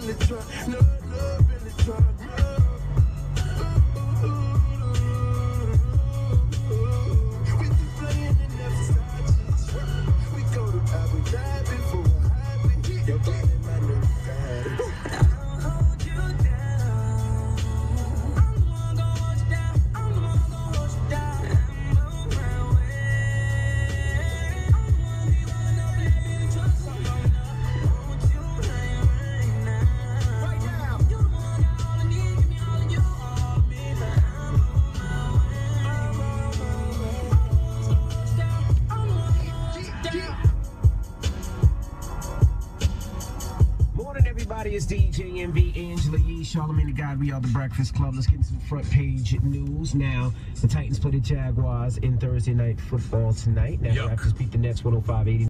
feeling, trying to love it. Everybody. It's DJ Envy, Angela Yee, Charlamagne the God. We are the Breakfast Club. Let's get into some front page news now. The Titans play the Jaguars in Thursday night football tonight. Now, the Yuck. Raptors beat the Nets 105 80.